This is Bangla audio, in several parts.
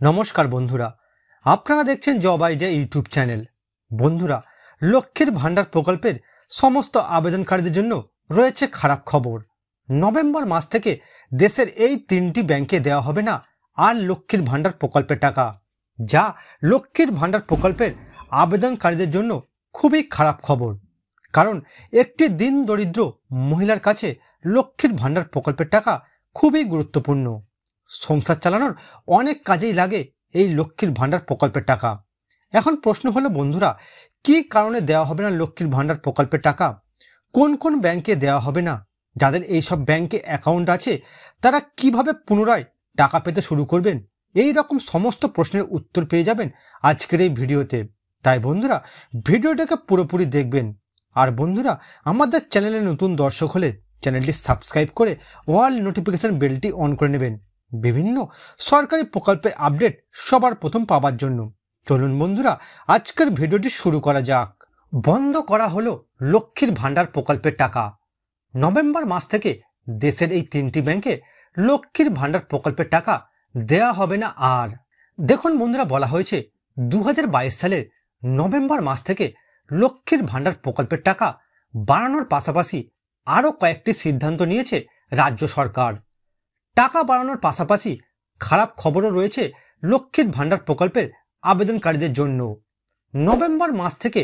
নমস্কার বন্ধুরা, আপনারা দেখছেন জব আইডিয়া ইউটিউব চ্যানেল বন্ধুরা, লক্ষ্মীর ভাণ্ডার প্রকল্পের সমস্ত আবেদনকারীদের জন্য রয়েছে খারাপ খবর। নভেম্বর মাস থেকে দেশের এই তিনটি ব্যাংকে দেওয়া হবে না আর লক্ষ্মীর ভাণ্ডার প্রকল্পের টাকা, যা লক্ষ্মীর ভাণ্ডার প্রকল্পের আবেদনকারীদের জন্য খুবই খারাপ খবর। কারণ একটি দিন দরিদ্র মহিলার কাছে লক্ষ্মীর ভাণ্ডার প্রকল্পের টাকা খুবই গুরুত্বপূর্ণ। সংসার চালানোর অনেক কাজেই লাগে এই লক্ষ্মীর ভাণ্ডার প্রকল্পের টাকা। এখন প্রশ্ন হলো, বন্ধুরা, কি কারণে দেওয়া হবে না লক্ষ্মীর ভাণ্ডার প্রকল্পের টাকা? কোন কোন ব্যাংকে দেওয়া হবে না? যাদের এই সব ব্যাংকে অ্যাকাউন্ট আছে, তারা কীভাবে পুনরায় টাকা পেতে শুরু করবেন? এই রকম সমস্ত প্রশ্নের উত্তর পেয়ে যাবেন আজকের এই ভিডিওতে। তাই বন্ধুরা, ভিডিওটাকে পুরোপুরি দেখবেন। আর বন্ধুরা, আমাদের চ্যানেলে নতুন দর্শক হলে চ্যানেলটি সাবস্ক্রাইব করে অল নোটিফিকেশন বেলটি অন করে নেবেন। বিভিন্ন সরকারি প্রকল্পের আপডেট সবার প্রথম পাওয়ার জন্য। চলুন বন্ধুরা, আজকের ভিডিওটি শুরু করা যাক। বন্ধ করা হলো লক্ষ্মীর ভাণ্ডার প্রকল্পের টাকা। নভেম্বর মাস থেকে দেশের এই তিনটি ব্যাংকে লক্ষ্মীর ভাণ্ডার প্রকল্পের টাকা দেয়া হবে না আর। দেখুন বন্ধুরা, বলা হয়েছে দু হাজার বাইশ সালের নভেম্বর মাস থেকে লক্ষ্মীর ভাণ্ডার প্রকল্পের টাকা বাড়ানোর পাশাপাশি আরও কয়েকটি সিদ্ধান্ত নিয়েছে রাজ্য সরকার। টাকা বাড়ানোর পাশাপাশি খারাপ খবরও রয়েছে লক্ষ্মীর ভাণ্ডার প্রকল্পের আবেদনকারীদের জন্য। নভেম্বর মাস থেকে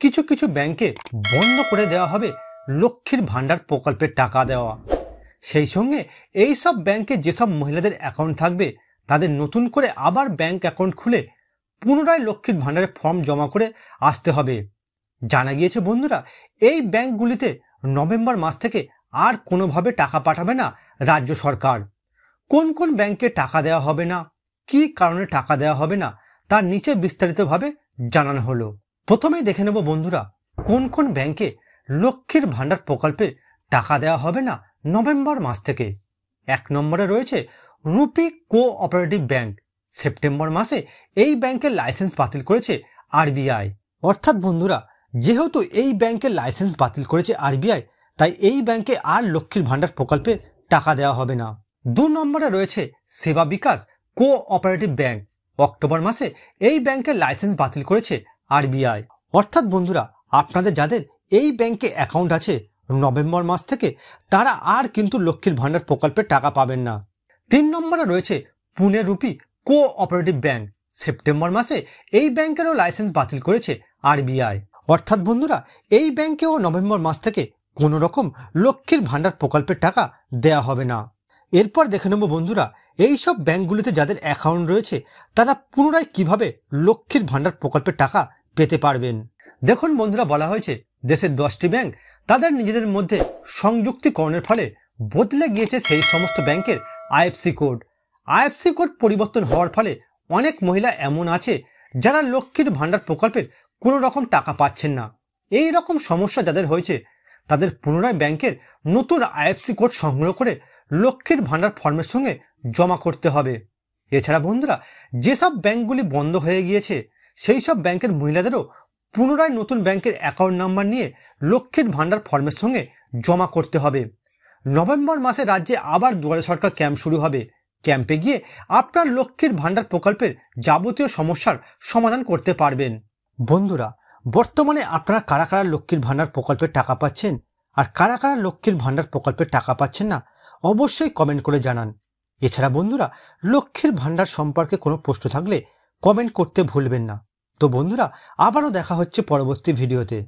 কিছু কিছু ব্যাংকে বন্ধ করে দেওয়া হবে লক্ষ্মীর ভাণ্ডার প্রকল্পের টাকা দেওয়া। সেই সঙ্গে এই সব ব্যাংকে যেসব মহিলাদের অ্যাকাউন্ট থাকবে, তাদের নতুন করে আবার ব্যাংক অ্যাকাউন্ট খুলে পুনরায় লক্ষ্মীর ভাণ্ডারের ফর্ম জমা করে আসতে হবে। জানা গিয়েছে বন্ধুরা, এই ব্যাংকগুলিতে নভেম্বর মাস থেকে আর কোনোভাবে টাকা পাঠাবে না রাজ্য সরকার। কোন কোন ব্যাংকে টাকা দেওয়া হবে না, কি কারণে টাকা দেওয়া হবে না, তার নিচে বিস্তারিতভাবে জানানো হলো। প্রথমেই দেখে নেব বন্ধুরা, কোন কোন ব্যাংকে লক্ষ্মীর ভাণ্ডার প্রকল্পে টাকা দেওয়া হবে না নভেম্বর মাস থেকে। এক নম্বরে রয়েছে rupee cooperative bank. September মাসে এই ব্যাংকের লাইসেন্স বাতিল করেছে আরবিআই অর্থাৎ বন্ধুরা, যেহেতু এই ব্যাংকের লাইসেন্স বাতিল করেছে আরবিআই তাই এই ব্যাংকে আর লক্ষ্মীর ভাণ্ডার প্রকল্পে টাকা দেওয়া হবে না। দু নম্বরে রয়েছে Seva Vikas cooperative bank. October মাসে এই ব্যাংকের লাইসেন্স বাতিল করেছে আরবিআই। অর্থাৎ বন্ধুরা, আপনাদের যাদের এই ব্যাংকে অ্যাকাউন্ট আছে, নভেম্বর মাস থেকে তারা আর কিন্তু লক্ষ্মীর ভাণ্ডার প্রকল্পের টাকা পাবেন না। তিন নম্বরে রয়েছে Pune rupee cooperative bank. September মাসে এই ব্যাংকেরও লাইসেন্স বাতিল করেছে আরবিআই। অর্থাৎ বন্ধুরা, এই ব্যাংকেও নভেম্বর মাস থেকে কোনো রকম লক্ষ্মীর ভাণ্ডার প্রকল্পের টাকা দেয়া হবে না। এরপর দেখে নেব বন্ধুরা, এই সব ব্যাংকগুলিতে যাদের অ্যাকাউন্ট রয়েছে, তারা পুনরায় কীভাবে লক্ষ্মীর ভাণ্ডার প্রকল্পের টাকা পেতে পারবেন? দেখুন বন্ধুরা, বলা হয়েছে, দেশের দশটি ব্যাংক, তাদের নিজেদের মধ্যে সংযুক্তিকরণের ফলে বদলে গিয়েছে সেই সমস্ত ব্যাংকের আইএফসি কোড। আইএফসি কোড পরিবর্তন হওয়ার ফলে অনেক মহিলা এমন আছে, যারা লক্ষ্মীর ভাণ্ডার প্রকল্পের কোনো রকম টাকা পাচ্ছেন না। এই রকম সমস্যা যাদের হয়েছে তাদের পুনরায় ব্যাংকের নতুন আইএফসি কোড সংগ্রহ করে লক্ষ্মীর ভাণ্ডার ফর্মের সঙ্গে জমা করতে হবে। এছাড়া বন্ধুরা, যেসব ব্যাংকগুলি বন্ধ হয়ে গিয়েছে সেই সব ব্যাংকের মহিলাদেরও পুনরায় নতুন ব্যাংকের অ্যাকাউন্ট নাম্বার নিয়ে লক্ষ্মীর ভাণ্ডার ফর্মের সঙ্গে জমা করতে হবে। নভেম্বর মাসে রাজ্যে আবার দুয়ারে সরকার ক্যাম্প শুরু হবে। ক্যাম্পে গিয়ে আপনার লক্ষ্মীর ভাণ্ডার প্রকল্পের যাবতীয় সমস্যার সমাধান করতে পারবেন। বন্ধুরা বর্তমানে আপনারা কারা কারা লক্ষ্মীর ভাণ্ডার প্রকল্পের টাকা পাচ্ছেন? আর কারা কারা লক্ষ্মীর ভাণ্ডার প্রকল্পের টাকা পাচ্ছেন না? অবশ্যই কমেন্ট করে জানান। এছাড়া বন্ধুরা, লক্ষ্মীর ভাণ্ডার সম্পর্কে কোনো প্রশ্ন থাকলে কমেন্ট করতে ভুলবেন না। তো বন্ধুরা, আবারও দেখা হচ্ছে পরবর্তী ভিডিওতে।